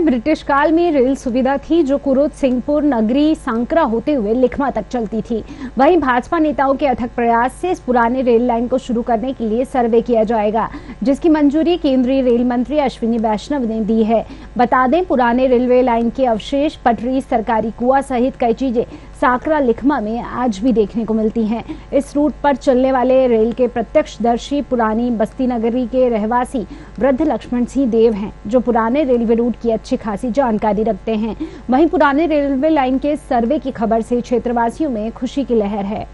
British काल में rail सुविधा थी जो कुरुद, सिंहपुर, नगरी, सांकरा होते हुए लिखमा तक चलती थी। वहीं भाजपा नेताओं के अथक प्रयास से इस पुराने रेल लाइन को शुरू करने के लिए सर्वे किया जाएगा, जिसकी मंजूरी केंद्रीय रेल मंत्री अश्विनी वैष्णव ने दी है। बता दें, पुराने रेलवे लाइन के अवशेष, पटरी, सरकारी कुआ सहित कई चीज़ें साकरा लिखमा में आज भी देखने को मिलती हैं। इस रूट पर चलने वाले रेल के प्रत्यक्षदर्शी, पुरानी बस्ती नगरी के रहवासी वृद्ध लक्ष्मण सिंह देव हैं, जो पुराने रेलवे रूट की अच्छी खासी जानकारी रखते हैं। वहीं पुराने रेलवे लाइन के सर्वे की खबर से क्षेत्रवासियों में खुशी की लहर है।